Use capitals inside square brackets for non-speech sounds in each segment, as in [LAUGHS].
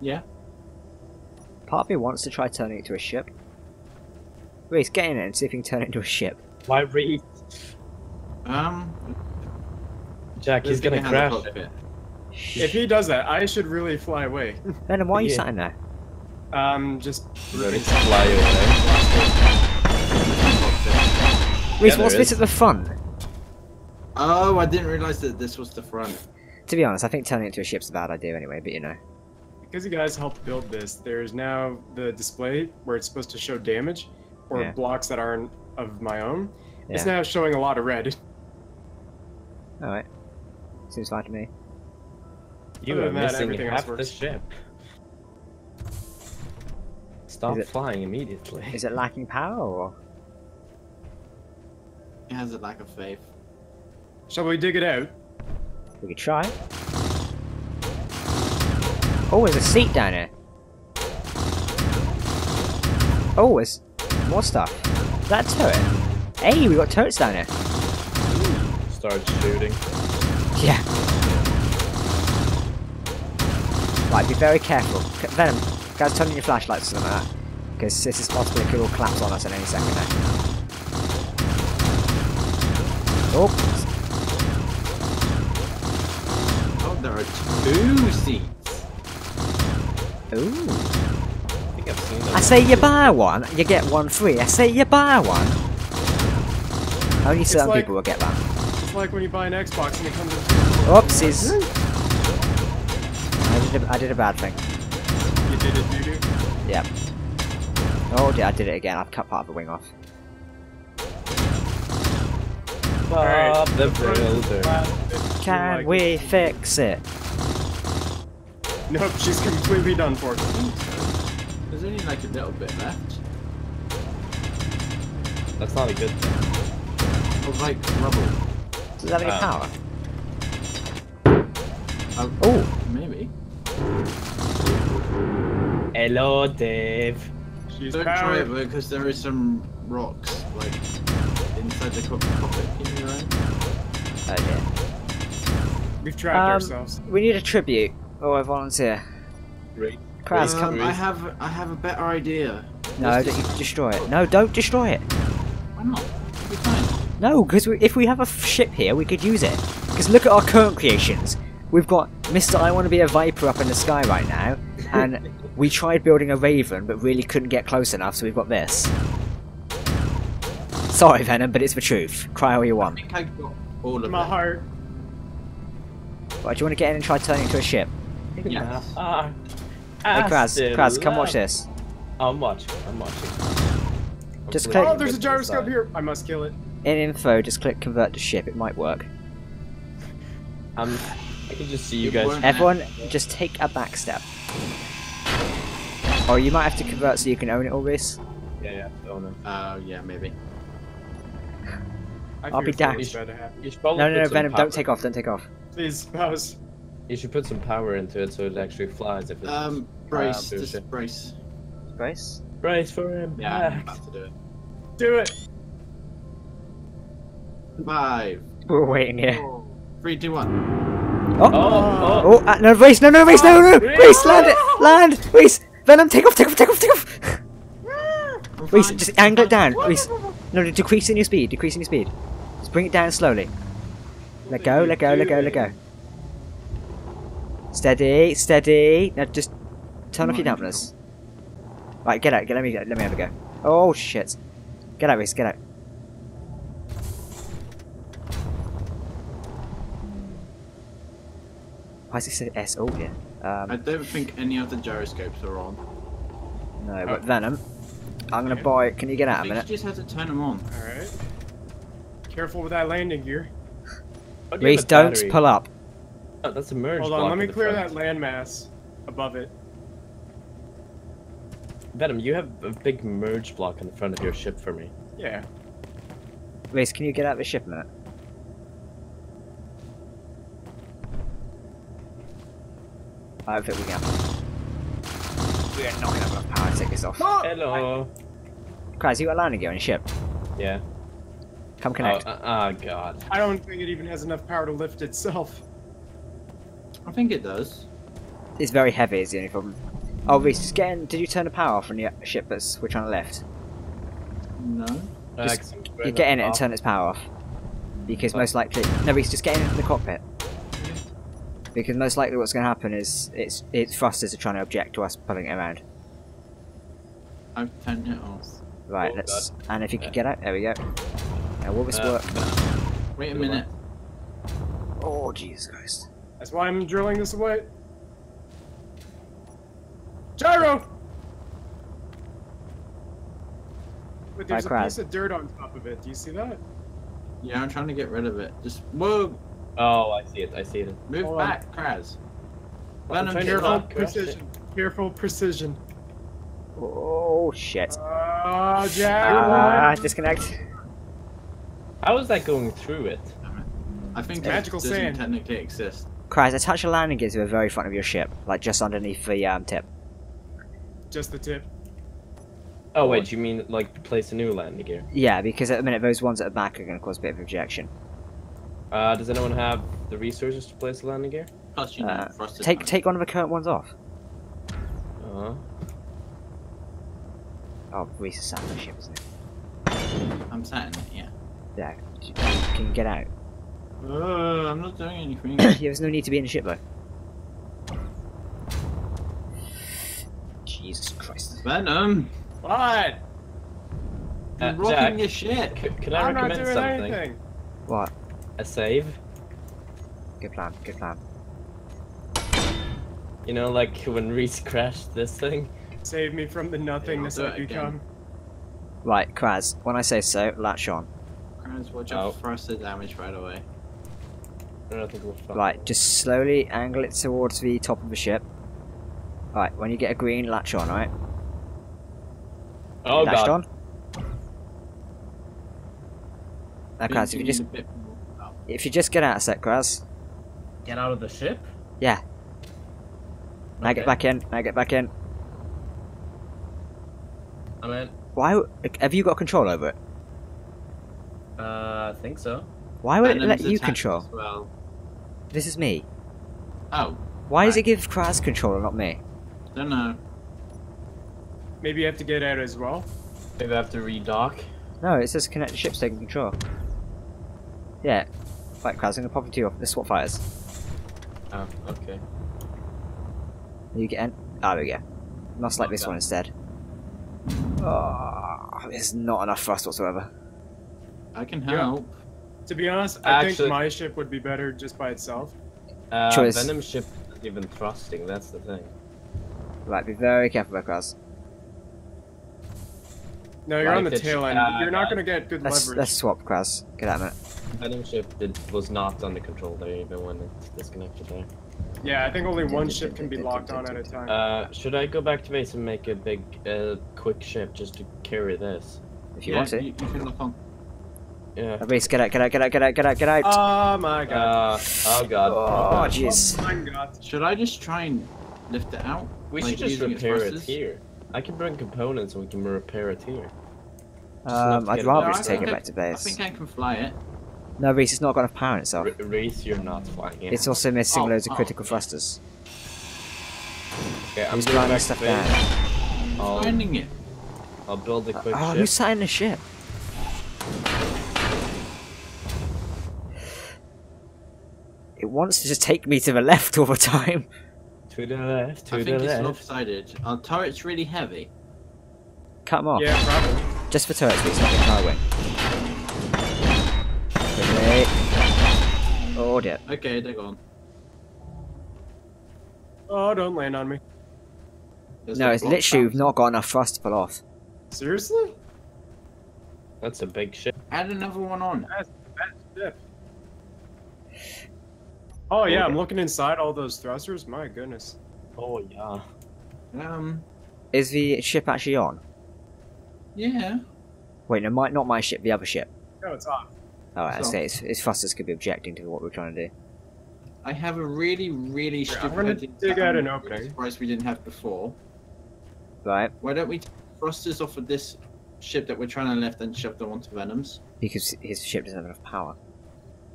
Yeah. Part of me wants to try turning it to a ship. Reese, get in it and see if you can turn it into a ship. Why read? Um. Jack, he's gonna get behind the crash. If he does that, I should really fly away. [LAUGHS] Venom, why are you Yeah. sat in there? Um, just Ready to fly away. Reese, there what's this at the front? Oh, I didn't realize that this was the front. To be honest, I think turning it into a ship's a bad idea anyway, but you know. Because you guys helped build this. There's now the display where it's supposed to show damage or Yeah. blocks that aren't of my own. It's now showing a lot of red. Alright. Seems fine to me. You Other are than that, missing everything else half the ship. Stop it- flying immediately. Is it lacking power or? It has a lack of faith. Shall we dig it out? We could try. Oh, there's a seat down here. Oh, there's more stuff. Is that a turret? Hey, we got turrets down here. Start shooting. Yeah. Right, be very careful. Venom, guys, turn on your flashlights or something like that. Because this is possible it could all collapse on us at any second now. Oh, Oh, there are two seats. Ooh. I think I've seen. I say you buy one, you get one free. I say you buy one. Only certain like- people will get that. It's like when you buy an Xbox and it comes with Oopsies. I did a, I did a bad thing. you did it, doo doo. Yep. Oh dear, I did it again. I've cut part of the wing off. Bob the front Builder. flap, if you Can we fix it? Nope, she's completely done for. There's only like a little bit left. That's not a good thing. Of like rubble. Does that have any Uh, power? Oh, Oh, maybe. Hello, Dave. She's Don't try it because there is some rocks like inside the cock- cockpit. Can you right? oh dear. We've trapped Um, ourselves. We need a tribute or I volunteer. Great. Kraz, Um, come. I have I have a better idea. No, don't just- you destroy it. No, don't destroy it. Why not? Be fine. No, because if we have a ship here, we could use it. Because look at our current creations. We've got Mr. I Want to Be a Viper up in the sky right now, [LAUGHS] and we tried building a Raven, but really couldn't get close enough, so we've got this. Sorry, Venom, but it's the truth. Cry all you I want. think I got all of My it. heart. Right, do you want to get in and try turning it into a ship? Yeah. Ah, Hey, I Kraz, Kraz, come watch this. I'm watching. I'm watching. I'm Just flicking click- Oh, there's a it to the gyroscope here. I must kill it. In info, just click convert to ship. It might work. I'm. I can just see you guys. Everyone, just take a back step. Or you might have to convert so you can own it all this. Yeah, yeah. Oh no. Oh yeah, maybe. I I'll be fear damned. things bad to happen. You should probably No, no, no, Venom, don't take off, don't take off. Please, spouse. You should put some power into it so it actually flies. If it's Um, brace, Ah, just bullshit. brace. Brace? brace for him. Yeah, I'm about to do it. Do it. Five, We're waiting here. four, three, two, one. Oh! Oh, oh, Oh, uh, no, race, no, no, race, no, no, Reese! race, land it, land, race, Venom, take off, take off, take off, take off. I'm Race, fine. just angle it down, race. No, decrease in your speed, decrease in your speed. Just bring it down slowly. Let go, let go, let go, let go. Steady, steady. Now just turn off your Not dampeners. Right, get out, get, let me, let me have a go. Oh shit. Get out, race, get out. Why does it say S? Oh yeah. Um, I don't think any of the gyroscopes are on. No, but Oh. Venom. I'm gonna Okay. buy. Can you get out a think you minute? just have to turn them on. Alright. Careful with that landing gear. [LAUGHS] How do Reese, don't pull up. Oh, that's a merge Hold block on, let me clear front. that landmass above it. Venom, you have a big merge block in the front of your ship for me. Yeah. Reese, can you get out of the ship a minute? I don't think we can. We are not gonna have enough power to take this off. Oh, Hello. Kraz, you got landing gear on your ship. Yeah. Come Oh, connect. uh, oh god. I don't think it even has enough power to lift itself. I think it does. it's very heavy. Is the only problem. Oh, Reese, just get. Did you turn the power off on the ship that's we're trying to lift? No. Just- You get in it and turn its power off. Because But- most likely, no, Reese, just get in the cockpit. Because most likely, what's going to happen is it's its thrusters are trying to object to us pulling it around. I've turned it off. Right, Oh, let's. And if you could get out, there we go. Now, will this Uh, work? Wait a minute. Oh, Jesus Christ! That's why I'm drilling this away. Gyro! Wait, there's Hi, a piece of dirt on top of it. Do you see that? Yeah, I'm trying to get rid of it. Just whoa, Oh, I see it. I see it. move Hold on. back, Kraz. I'm Venom, trying to get Careful precision. Careful precision. Oh shit! Oh, Jack! Ah, disconnect. How is that going through it? I think Magical it doesn't sand. technically exist. Kraz, attach a landing gear to the very front of your ship, like just underneath the um, tip. Just the tip. Oh wait, do you mean like place a new landing gear? Yeah, because at the minute those ones at the back are going to cause a bit of rejection. Uh, does anyone have the resources to place a landing gear? Plus, you know, Uh, frosted Take honey. take one of the current ones off. Uh huh. Oh, Reese is sat on the ship, isn't it? I'm sat in it. Yeah. Yeah. Can you get out? Uh, I'm not doing anything. [COUGHS] There's no need to be in the ship though. Jesus Christ. Venom, What? you're Uh, rocking your shit. C- can I I'm not recommend doing something? anything. What? A save? Good plan, good plan. You know, like when Reese crashed this thing? Save me from the nothingness do I've become. Right, Kraz, when I say so, latch on. Kraz, watch Oh. out for frosted damage right away. I don't think we're fine. Right, just slowly angle it towards the top of the ship. Right, when you get a green, latch on, right? Oh Latched god. on? Now, Being- Kraz, if you just bit oh, if you just get out a sec, Kraz. Get out of the ship? Yeah. Now get back in. Now get back in. I mean, Why? Have you got control over it? uh, I think so. Why would it let you control? As well. This is me. Oh, Why does it give Kraz control and not me? I don't know. Maybe you have to get out as well. Maybe I have to redock. No, it says connect the ship's taking control. Yeah. Right, Kraz, I'm gonna pop it to you off the SWAT fires. Oh, okay. You get in. Oh, ah, there we go. Must like Like this that. one instead. Oh, there's not enough thrust whatsoever. I can Yeah. help. To be honest, I Actually- think my ship would be better just by itself. Uh, Choice. Venom ship isn't even thrusting, that's the thing. Right, be very careful there, Kraz. No, you're Like on the tail end. uh, you're not uh, going to get good Let's leverage. let's swap, Kraz. Get out a minute. Venom ship did, was not under control there even when it's disconnected there. Yeah, I think only one ship can be locked on at a time. Uh, should I go back to base and make a big, uh, quick ship just to carry this? If you yeah, want to. You, you can look on. Yeah. Uh, get out, get out, get out, get out, get out, get out. oh my god. Uh, oh god. oh, jeez. Oh my god. Should I just try and lift it out? We Like should just using its repair it here. I can bring components and we can repair it here. Um, I'd get it rather just take it back to base. I think I can fly it. No, Reese, it's not got enough power in itself. R- Reese, you're not flying it. It's also missing Oh, loads of oh, critical thrusters. okay, I'm Who's going grinding back stuff down? I'll, Finding it. I'll build a quick Oh, ship. who's sat in the ship? It wants to just take me to the left all the time. To the left, to I the think it's left. lopsided. Our turret's really heavy. Cut them off. Yeah, probably. Just for turrets, please, not the entire wing. Quickly. Oh dear. Okay, they're gone. Oh, don't land on me. There's No, it's literally we've not got enough thrust to pull off. Seriously? That's a big ship. Add another one on. That's that ship. Oh yeah, I'm looking inside all those thrusters. My goodness. Oh yeah. Um, Is the ship actually on? yeah. Wait, no, my, not my ship, the other ship. No, it's off. Alright, I So- say its, its thrusters could be objecting to what we're trying to do. I have a really, really Here, I'm stupid gonna idea dig out an really opening. Surprised we didn't have before. Right? Why don't we take thrusters off of this ship that we're trying to lift and shove them onto Venoms? Because his ship doesn't have enough power.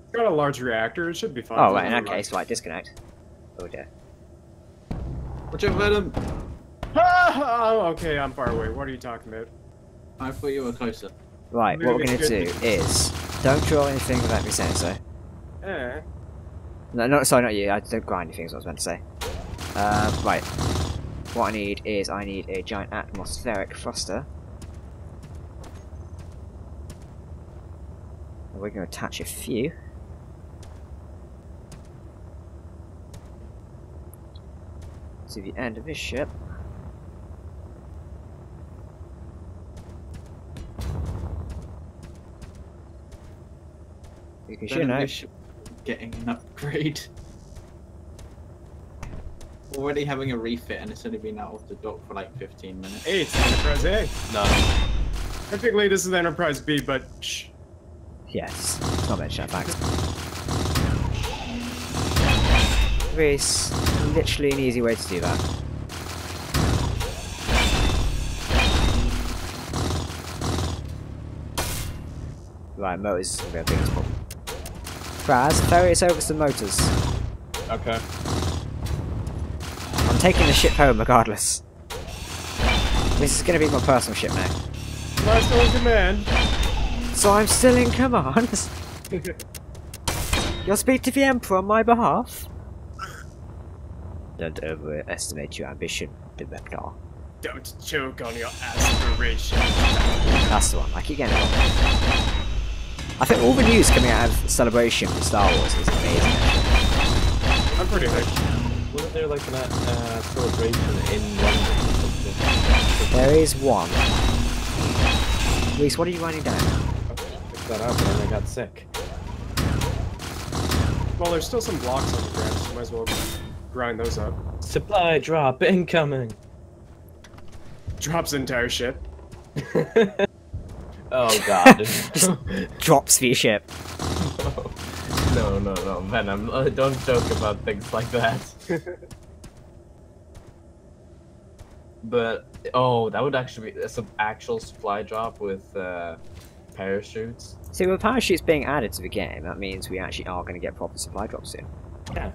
It's got a large reactor. It should be fine. Oh, right, in that Never case, right, disconnect. Oh dear. Watch out, Venom! Ah, oh, okay, I'm far away. What are you talking about? I thought you were closer. Right, I'm what we're gonna gonna do get is don't draw anything without me saying so. Eh. No, no, sorry, not you. I don't grind anything. Is what I was meant to say. Uh, right. What I need is I need a giant atmospheric thruster. And we're going to attach a few. To the end of this ship. Because you know, is getting an upgrade. Already having a refit and it's only been out of the dock for like 15 minutes. Hey, it's Enterprise A. No. Technically, this is Enterprise B, but shh. Yes, it's not mentioned that fact. There is literally an easy way to do that. Right, motors is going to be biggest problem. Kraz, ferry us over some motors. Okay. I'm taking the ship home regardless. This is going to be my personal ship now. Last still in command. So I'm still in command? [LAUGHS] You'll speak to the Emperor on my behalf? Don't overestimate your ambition, Director. Don't choke on your aspirations. That's the one. I keep getting it. I think all the news coming out of Celebration for Star Wars is amazing. I'm pretty hyped. Wasn't there like an uh, celebration in London or something? There is one. Reese, what are you writing down? Okay, picked that up and then I got sick. Well, there's still some blocks on the ground, so might as well grind those up. Supply drop [LAUGHS] incoming. Drops entire ship. [LAUGHS] oh god. [LAUGHS] Drops the ship. no, no, no, Venom. uh, Don't joke about things like that. but oh, that would actually be some actual supply drop with uh, parachutes. See, with parachutes being added to the game, that means we actually are going to get proper supply drops soon. Yeah.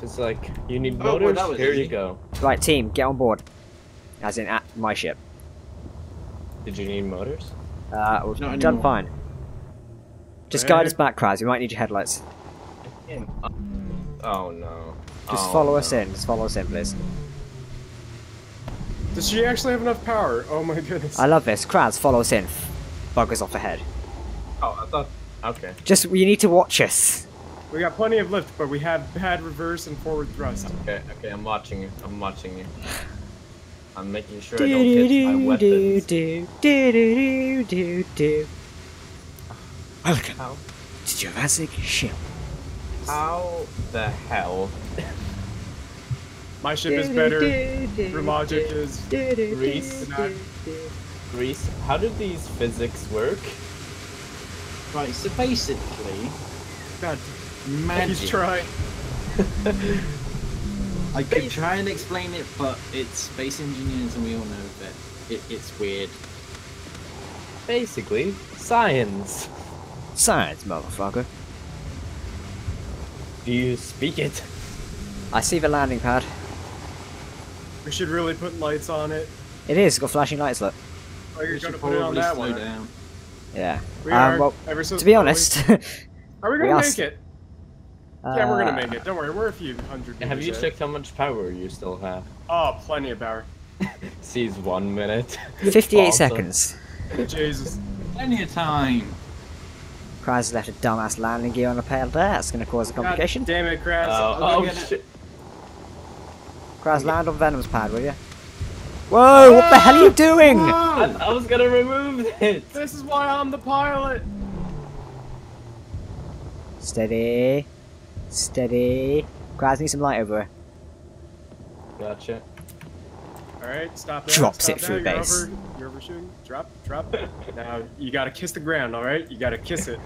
Just like you need Oh, motors. that was Here easy. you go. Right, team, get on board. As in, at my ship. Did you need motors? Uh, we've Not done anymore. fine. Just guide us back, Kraz. We might need your headlights. Oh no. Just Oh, follow no. us in. Just follow us in, please. Does she actually have enough power? Oh my goodness. I love this. Kraz, follow us in. Buggers off ahead. Oh, I thought. Okay. Just, you need to watch us. We got plenty of lift, but we have bad reverse and forward thrust. Okay. Okay. I'm watching you. I'm watching you. I'm making sure I don't hit my weapons. Welcome How? to Jurassic Ship. How the hell? My ship is better. Her logic is. Reese? Grease. How do these physics work? Right, so basically, God, magic. he's trying. I could try and explain it, but it's space engineers and we all know that it, it's weird. Basically, science. Science, motherfucker. Do you speak it? I see the landing pad. We should really put lights on it. It is, it's got flashing lights, look. Oh, you're We gonna put it on that one. down. Yeah. We Um, are. well, ever so to be slowly. honest, [LAUGHS] Are we we gonna are make s- it? Yeah, we're gonna uh, make it. Don't worry, we're a few hundred. Have you ahead. checked how much power you still have? Oh, plenty of power. [LAUGHS] Sees one minute. [LAUGHS] 58 Awesome. seconds. Jesus. Plenty of time. Kraz left a dumbass landing gear on the pad there. That's going to cause a God complication. damn it, Kraz. Oh, oh get it. shit. Kraz, land on Venom's pad, will you? Whoa, what the hell are you doing? I, I was gonna remove it. This is why I'm the pilot. Steady. Steady. Kraz, need some light over here. Gotcha. All right, stop that. Drops stop it through that. You're base. Over, you're overshooting. Drop, drop. now you gotta kiss the ground. All right, you gotta kiss it.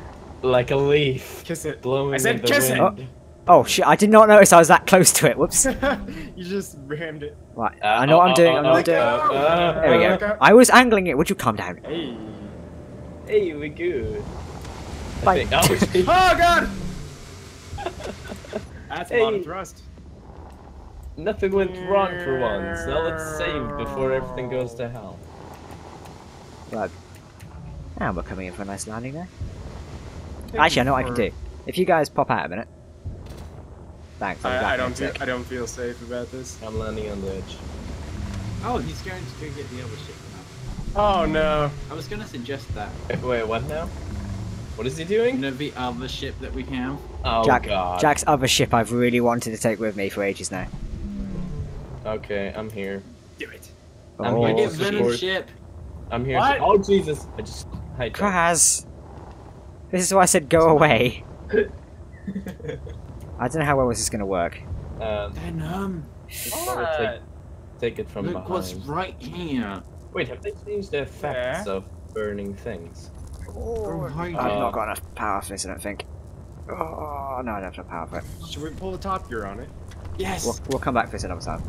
Like a leaf Kiss it. blowing I said in the kiss it. wind. Oh shit, I did not notice I was that close to it. Whoops. [LAUGHS] you just rammed it. Right, Uh, I know what I'm uh, doing, uh, I know what I'm uh, doing. uh, uh, There we uh, go. I was angling it, would you calm down? Hey. Hey, we good. I Bye. [LAUGHS] oh. Oh god. That's a lot of thrust. Nothing went wrong for once. Now let's save before everything goes to hell. Right. And we're coming in for a nice landing there. Thank Actually, I you know what I can do. If you guys pop out a minute. Thanks. I'm I, I don't feel. I don't feel safe about this. I'm landing on the edge. Oh, he's going to go get the other ship now. Oh no. I was going to suggest that. Wait, [LAUGHS] wait, what now? What is he You doing? know the other ship that we have? Oh Jack, god. Jack's other ship I've really wanted to take with me for ages now. Okay, I'm here. Do it. I'm oh, here Get to support- ship. I'm here. What? To- oh Jesus! I just hi. Jack. Kraz! This is why I said go away. [LAUGHS] I don't know how well this is going to work. Um, Venom. just wanna take, take it from Look behind. what's right here. Wait, have they changed the effects Yeah. of burning things? Right I've Uh, not got enough power for this, I don't think. Oh, no, I don't have enough power for it. Should we pull the top gear on it? Yes. We'll, we'll come back for this another time.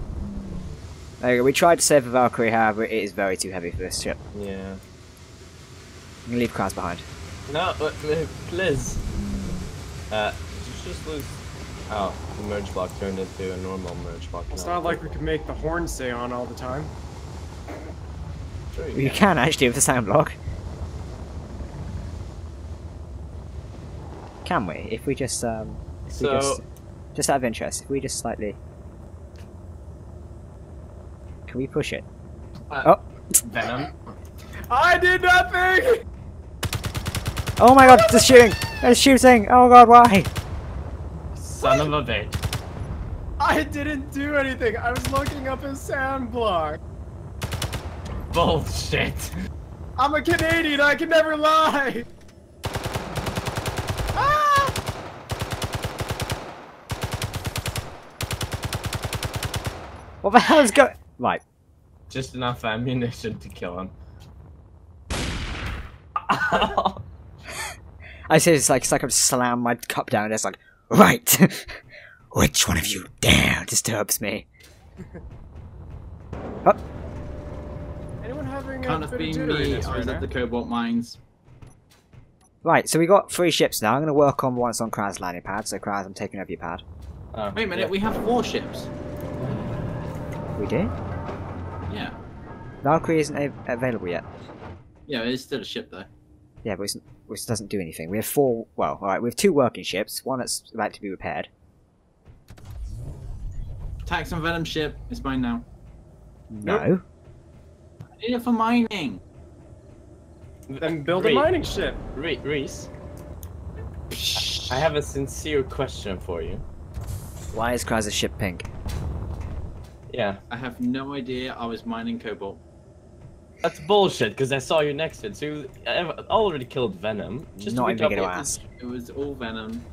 There you go. We tried to save the Valkyrie, however, it is very too heavy for this ship. Yeah. I'm gonna leave Kraz behind. No, uh, uh, please. Uh, did you just lose? Oh, the merge block turned into a normal merge block. It's not like we can make the horn stay on all the time. Sure you You can. can actually with the sound block. Can we? If we just, um, if we just, just out of interest, if we just slightly, can we push it? uh, Oh, Venom. I did nothing. oh my God! It's shooting! It's shooting! Oh God, why? Son of a bitch. I didn't do anything. I was looking up a sound block. Bullshit. I'm a Canadian. I can never lie. The hell is going? Right. Just enough ammunition to kill him. I say it's like it's like I've slammed my cup down and it's like, right, [LAUGHS] which one of you dare disturbs me? [LAUGHS] Oh. Anyone having Can't a have bit been of me. jitteriness I right was at the cobalt mines. Right, so we got three ships now. I'm going to work on once on Kraz landing pad. So Kraz, I'm taking over your pad. Oh, Wait a minute, yeah. we have four ships. We do. Yeah. Valkyrie isn't a- available yet. Yeah, it's still a ship though. Yeah, but it's, which doesn't do anything. We have four. Well, all right, we have two working ships. One that's about to be repaired. Tax and Venom ship. It's mine now. No. I need it for mining. Then build a mining ship. Re- Reese, I have a sincere question for you. Why is Kraz's ship pink? Yeah, I have no idea. I was mining cobalt. that's bullshit. Because I saw you next to it. So you I've already killed Venom. Just Not to even be gonna ask. It was all Venom.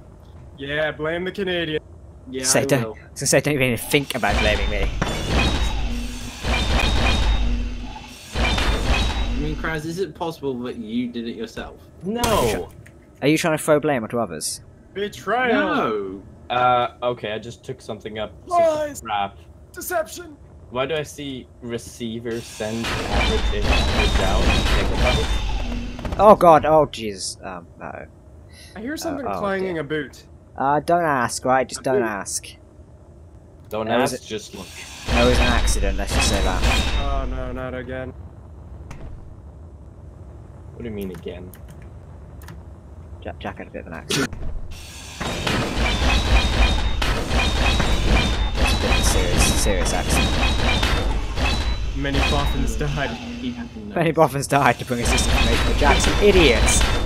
Yeah, blame the Canadian. Yeah, say I don't. will. I say don't even think about blaming me. I mean, Kraz, is it possible that you did it yourself? No. Are you trying to throw blame onto others? Betrayal. No. Uh, okay, I just took something up. Some Lies. crap. Deception. Why do I see receiver send average out? Think about it. Oh God! Oh jeez. Um, no. I hear something oh, clanging a boot. Uh, don't ask, right? Just don't ask. Don't That was ask, just look. That was an accident. Let's just say that. Oh no, not again. What do you mean again? Jack, Jack had a bit of an accident. [LAUGHS] It's a bit of a serious, serious accident. Many boffins died. He had no. Many boffins died to bring us this information, Jack's an idiot.